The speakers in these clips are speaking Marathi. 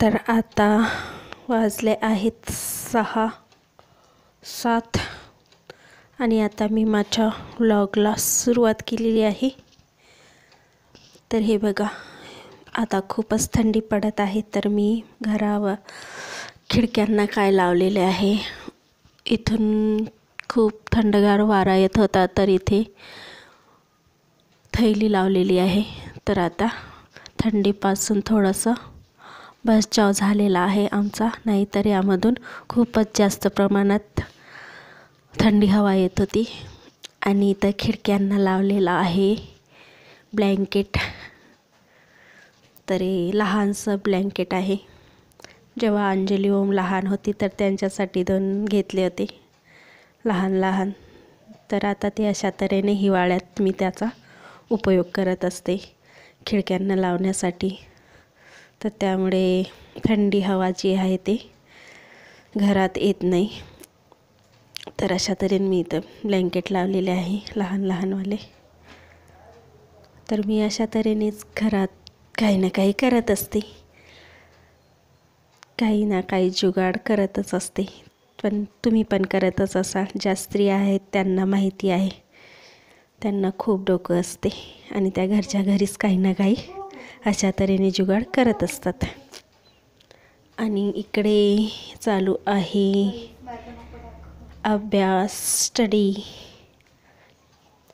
तर आता वाजले आहेत सहा सात. आणि आता मी माझ्या व्लॉगला सुरुवात केलेली आहे. तर हे बघा आता खूपच थंडी पडत आहे तर मी घरावर खिडक्यांना काय लावलेले आहे. इथून खूप थंडगार वारा येत होता तर इथे थैली लावलेली आहे. तर आता थंडीपासून थोडंसं बचाव झालेला आहे आमचा. नाहीतर यामधून खूपच जास्त प्रमाणात थंडी हवा येत होती. आणि इथं खिडक्यांना लावलेला आहे ब्लँकेट. तरी लहानसं ब्लँकेट आहे. जेव्हा अंजली ओम लहान होती तर त्यांच्यासाठी दोन घेतले होते. लहान लहान. तर आता ते अशा तऱ्हेने हिवाळ्यात मी त्याचा उपयोग करत असते खिडक्यांना लावण्यासाठी. तर त्यामुळे थंडी हवा जी आहे ते घरात येत नाही. तर अशा तऱ्हेने मी इथं ब्लँकेट लावलेले आहे लहान लहानवाले. तर मी अशा तऱ्हेनेच घरात काही ना काही करत असते. काही ना काही जुगाड करतच असते. पण तुम्ही पण करतच असाल. ज्या स्त्रिया आहेत त्यांना माहिती आहे. त्यांना खूप डोकं असते. आणि त्या घरच्या घरीच काही ना काही अशा तऱ्हेने जुगाड करत असतात. आणि इकडे चालू आहे अभ्यास स्टडी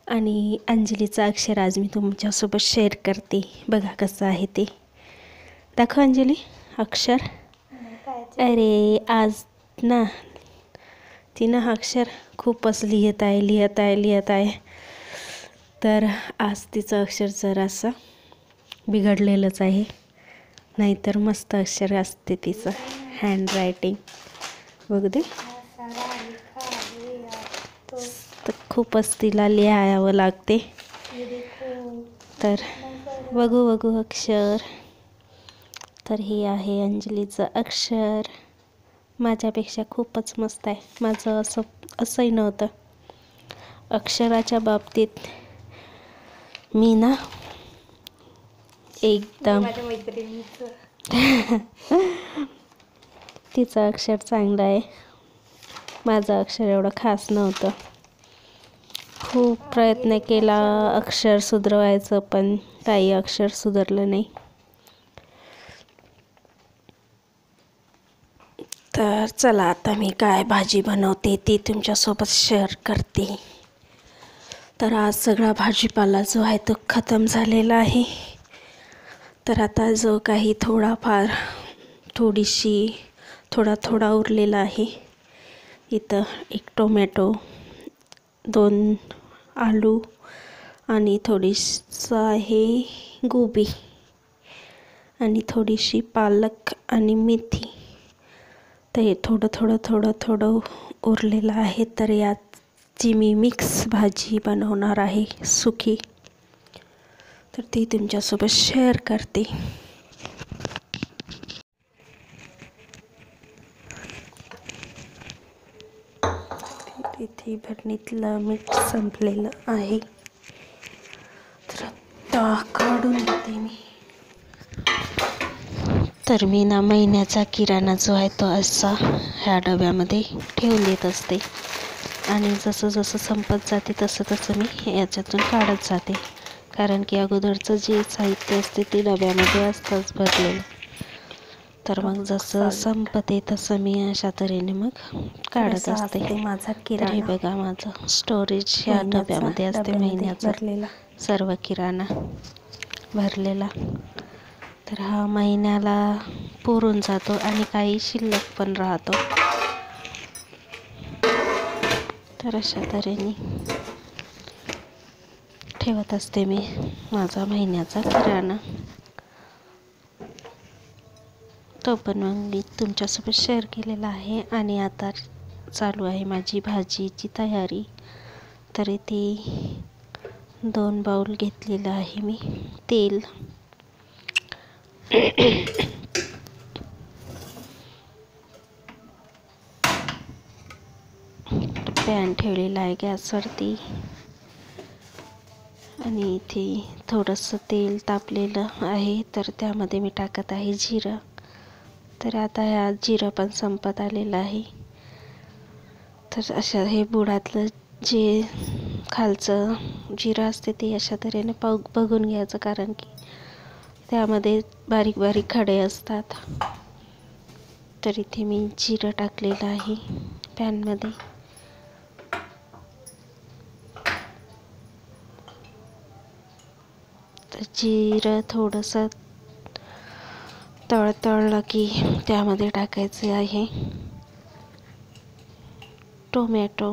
आणि अंजलीचं अक्षर आज मी तुमच्यासोबत शेअर करते. बघा कसं आहे ते. दाखव अंजली अक्षर. अरे आज ना तिनं हा अक्षर खूपच लिहित आहे लिहित आहे लिहित आहे. तर आज तिचं अक्षर जरासं बिघडलेलंच आहे. नाहीतर मस्त अक्षर असते तिचं हँडरायटिंग बघू दे. तर खूपच तिला लिहावं लागते. तर बघू बघू अक्षर. तर हे आहे अंजलीचं अक्षर. माझ्यापेक्षा खूपच मस्त आहे. माझं असं असंही नव्हतं. अक्षराच्या बाबतीत मी ना एकदम. तिचं अक्षर चांगलं आहे. माझं अक्षर एवढं खास नव्हतं. खूप प्रयत्न केला अक्षर. सुधरवायचं पण काही अक्षर सुधारलं नाही. तर चला आता मी काय भाजी बनवते ती तुमच्यासोबत शेअर करते. तर आज सगळा भाजीपाला जो आहे तो खतम झालेला आहे. तर आता जो काही थोडाफार थोडीशी थोडा थोडा उरलेला आहे. इथं एक टोमॅटो दोन आलू आणि थोडीसं आहे गोबी आणि थोडीशी पालक आणि मेथी. तर हे थोडं थोडं थोडं थोडं उरलेलं आहे. तर याची मी मिक्स भाजी बनवणार आहे सुकी तर ती तुमच्यासोबत शेअर करते. इथे भरणीतलं मीठ संपलेलं आहे. तर आता काढून घेते मी. तर मी ना महिन्याचा किराणा जो आहे तो असा ह्या डब्यामध्ये ठेवून देत असते. आणि जसं जसं संपत जाते तसं तसं मी याच्यातून काढत जाते. कारण की अगोदरचं जे साहित्य असते ते डब्यामध्ये असतंच भरलेलं. तर मग जसं संपते तसं मी अशा तऱ्हेने मग काढत असते. माझा तर हे किराणा बघा माझं स्टोरेज ह्या डब्यामध्ये असते महिन्याचा. भरलेला. सर्व किराणा भरलेला. तर हा महिन्याला पुरून जातो आणि काही शिल्लक पण राहतो. तर अशा तऱ्हेने ठेवत असते मी माझा महिन्याचा किराणा. तो पण मग मी तुमच्यासोबत शेअर केलेला आहे आणि आता चालू आहे माझी भाजीची तयारी. तरी ती दोन बाऊल घेतलेलं आहे मी तेल. पॅन ठेवलेला आहे गॅसवरती. आणि इथे थोडंसं तेल तापलेलं आहे तर त्यामध्ये मी टाकत आहे जिरं. तर आता ह्या जिरं पण संपत आलेलं आहे. तर अशा हे बुडातलं जे खालचं जिरं असते ते अशा तऱ्हेने पग बघून घ्यायचं कारण की त्यामध्ये बारीक बारीक खडे असतात. तर इथे मी जिरं टाकलेलं आहे पॅनमध्ये तर जिरं थोडंसं तळतळलं की त्यामध्ये टाकायचे आहे. टोमॅटो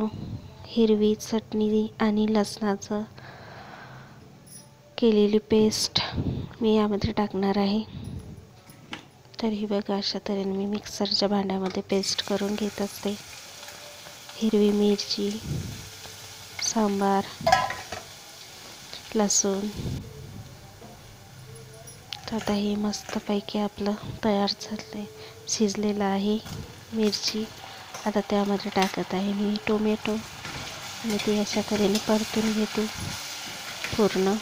हिरवी चटणी आणि लसणाचं केलेली पेस्ट मी यामध्ये टाकणार आहे. तर ही बघा अशा तऱ्हेने मी मिक्सरच्या भांड्यामध्ये पेस्ट करून घेत असते. हिरवी मिरची सांबार लसूण आता हे मस्तपैकी आपलं तयार झालं आहे शिजलेलं आहे मिरची. आता त्यामध्ये टाकत आहे मी टोमॅटो. आणि ते अशा तऱ्हेने परतून घेते पूर्ण.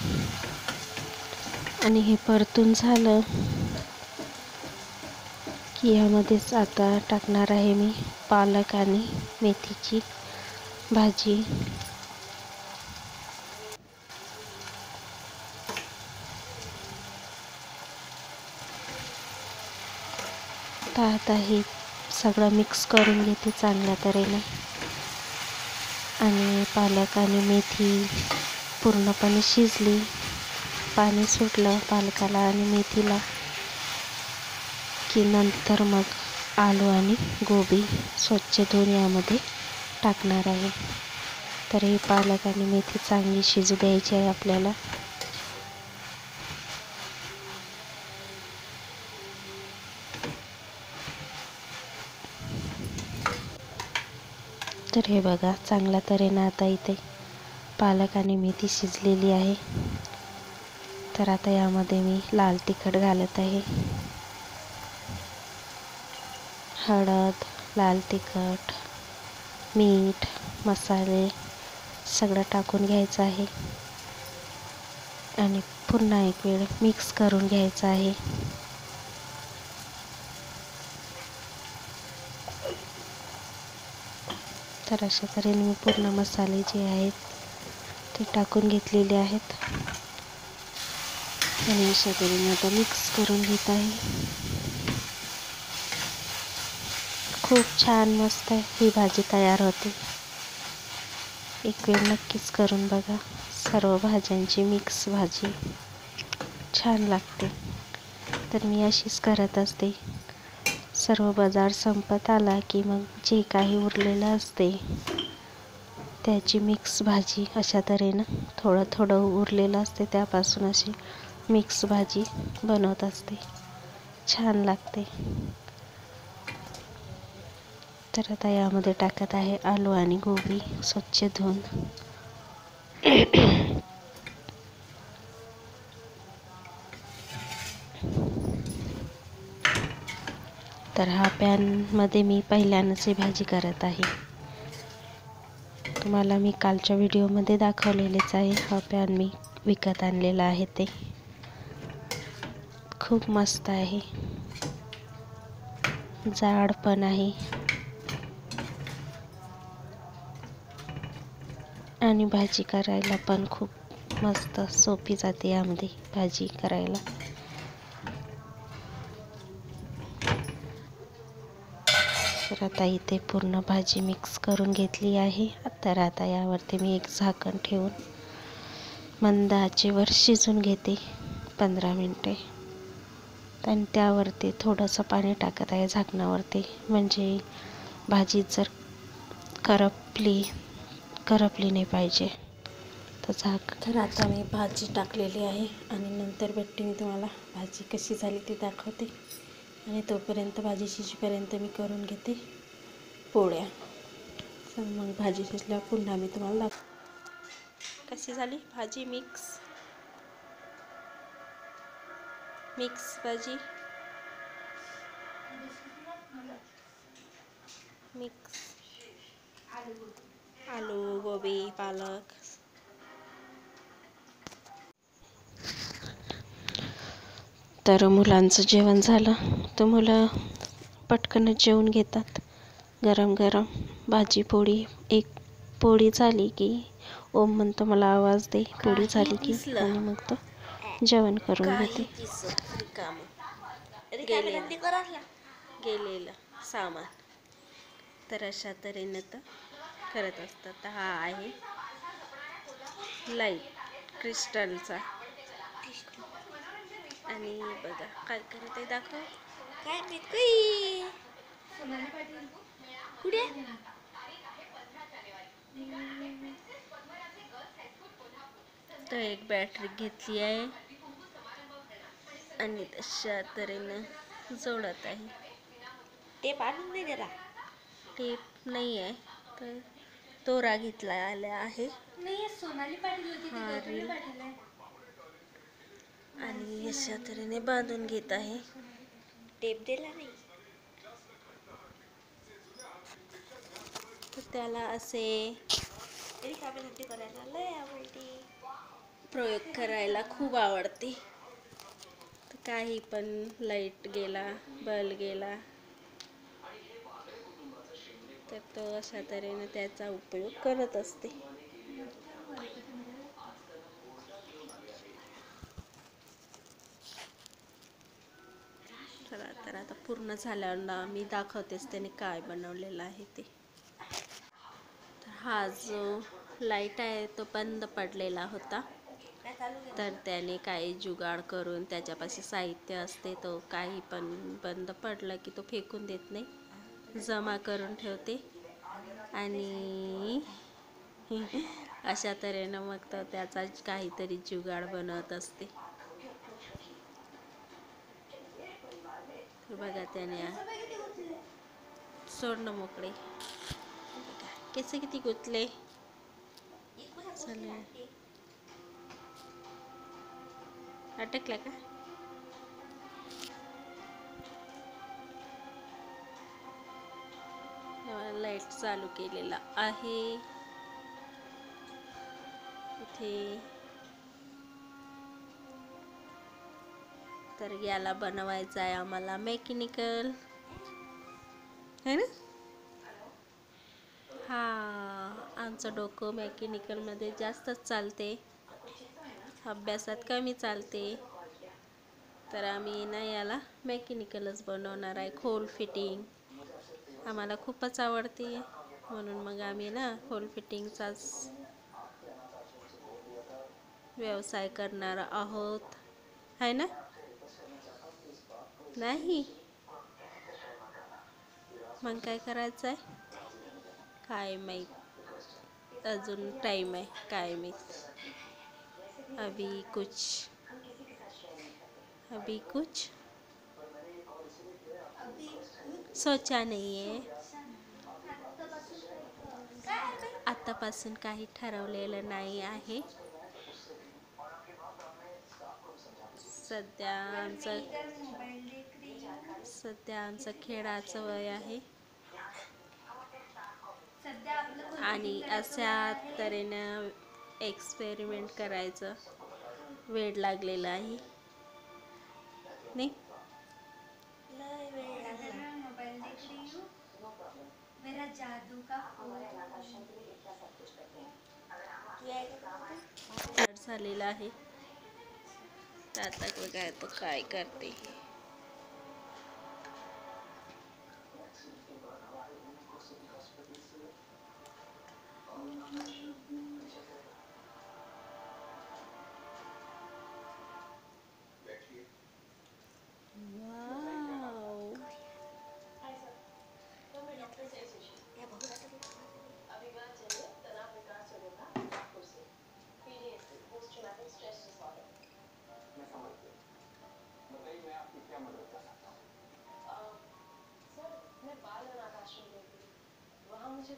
आणि हे परतून झालं की यामध्येच आता टाकणार आहे मी पालक आणि मेथीची भाजी. तर आता हे सगळं मिक्स करून घेते चांगल्या तऱ्हेने. आणि पालक आणि मेथी पूर्णपणे शिजली. पाणी सुटलं पालकाला आणि मेथीला की नंतर मग आलू आणि गोबी स्वच्छ धुवून यामध्ये टाकणार आहे. तर ही पालक आणि मेथी चांगली शिजू द्यायची आहे आपल्याला. तर हे बघा चांगल्या तऱ्हेनं आता इथे पालक आणि मेथी शिजलेली आहे. तर आता यामध्ये मी लाल तिखट घालत आहे. हळद लाल तिखट मीठ मसाले सगळं टाकून घ्यायचं आहे. आणि पुन्हा एक वेळ मिक्स करून घ्यायचं आहे. तर अशा तऱ्हेने मी पूर्ण मसाले जे आहेत ते टाकून घेतलेले आहेत. आणि अशा तऱ्हेने आता मिक्स करून घेत आहे. खूप छान मस्त ही भाजी तयार होते. एक वेळ नक्कीच करून बघा. सर्व भाज्यांची मिक्स भाजी. छान लागते. तर मी अशीच करत असते. सर्व बाजार संपत आला की मग जे काही उरलेलं असते त्याची मिक्स भाजी अशा तऱ्हेनं थोडं थोडं उरलेलं असते. त्यापासून अशी मिक्स भाजी बनवत असते. छान लागते. तर आता यामध्ये टाकत आहे आलू आणि गोबी स्वच्छ धुवून. तर हा पॅनमध्ये मी पहिल्यानंच भाजी करत आहे. तुम्हाला मी कालच्या व्हिडिओमध्ये दाखवलेलेच आहे. हा पॅन मी विकत आणलेला आहे ते. खूप मस्त आहे. जाड पण आहे. आणि भाजी करायला पण खूप मस्त सोपी जाते यामध्ये भाजी करायला. तर आता इथे पूर्ण भाजी मिक्स करून घेतली आहे. तर आता यावरती मी एक झाकण ठेवून मंद आचेवर शिजून घेते. पंधरा मिनटे. आणि त्यावरती थोडंसं पाणी टाकत आहे झाकणावरती. म्हणजे भाजी जर करपली करपली नाही पाहिजे तर झाक तर आता मी भाजी टाकलेली आहे. आणि नंतर भेटते मी तुम्हाला. भाजी कशी झाली ती दाखवते. आणि तोपर्यंत भाजी शिजेपर्यंत मी करून घेते पोळ्या. तर मग भाजी शिजल्यावर पुन्हा मी तुम्हाला दाख कशी झाली भाजी? मिक्स. मिक्स भाजी. मिक्स. आलू गोबी पालक. तर मुलांचं जेवण झालं. तर मुलं पटकनच जेवून घेतात. गरम गरम भाजी पोळी. एक पोळी झाली की ओम म्हणतो मला आवाज दे. पोळी झाली की आणि मग तो जेवण करून घेते. गेलेलं. सामान. तर अशा तऱ्हेनं तर करत असतात. हा आहे लाइट क्रिस्टलचा आणि बघा काय करत आहे दाखव. काय माहीत कुठे? तर एक बॅटरी घेतली आहे. आणि तशा तऱ्हेनं जोडत आहे. टेप आणून दे जरा. टेप नाही आहे तर तोरा घेतला आला आहे. नाही सोनाली पाटील होती ती हा, गौतमी रील. पाटील आहे आणि अशा तऱ्हेने बांधून घेत आहे. टेप दिला नाही. तर त्याला असे रिकामी धंदे करायला लय आवडते. प्रयोग करायला खूप आवडते. तर काही पण लाइट गेला बल्ब गेला तर तो अशा तऱ्हेने त्याचा उपयोग करत असते. पूर्ण झाल्यावर ना मी दाखवतेच त्याने काय बनवलेलं आहे ते. तर हा जो लाइट आहे तो बंद पडलेला होता. तर त्याने काही जुगाड करून त्याच्यापाशी साहित्य असते तो काही पण बंद पडलं की तो फेकून देत नाही. जमा करून ठेवते. आणि अशा तऱ्हेनं मग तर त्याचा काहीतरी जुगाड बनवत असते. बघा त्याने सोडणं मोकळे. केस किती गुतले. चला अटकला का? लाइट चालू केलेला आहे. इथे तर याला बनवायचं आहे आम्हाला मेकॅनिकल. है ना? हा आमचं डोकं मेकॅनिकलमध्ये जास्तच चालते. अभ्यासात कमी चालते. तर आम्ही ना याला मेकॅनिकलच बनवणार आहे खोल फिटिंग. आम्हाला खूपच आवडते. म्हणून मग आम्ही ना खोल फिटिंगचाच व्यवसाय करणार आहोत. आहे ना? नाही. मग काय करायचं आहे काय माहीत. अजून टाईम आहे. काय माहीत. अभी कुछ. अभी कुछ. सोचा नाही आहे आतापासून काही ठरवलेलं नाही आहे. सध्या आमचं सध्या आमचं खेळाचं वय आहे. आणि अशा तऱ्हेनं एक्सपेरिमेंट करायचं वेळ लागलेला आहे. नाही? झालेला आहे. आता बघा तो काय करते.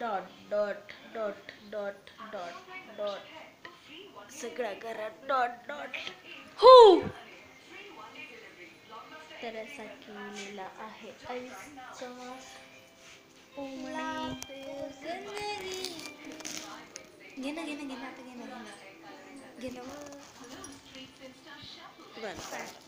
Dot dot dot dot dot dot सगळ्या घरात डॉट डॉट हो तर असा केलेला आहे आईचा उमणी घे ना घे ना घे ना आता घे ना घे ना घे ना बरं